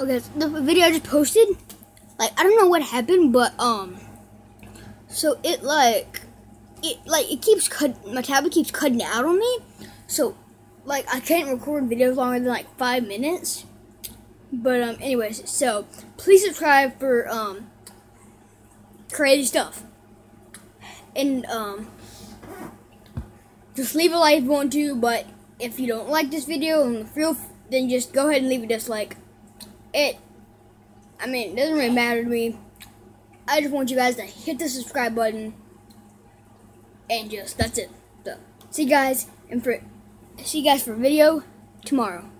Okay, so the video I just posted, like I don't know what happened, but um, so it like, it like it keeps cut. My tablet keeps cutting out on me, so like I can't record videos longer than like five minutes. But um, anyways, so please subscribe for um crazy stuff, and um, just leave a like if you want to. But if you don't like this video and feel, then just go ahead and leave a dislike it, I mean, it doesn't really matter to me. I just want you guys to hit the subscribe button, and just, that's it. So, see you guys, and for, see you guys for video tomorrow.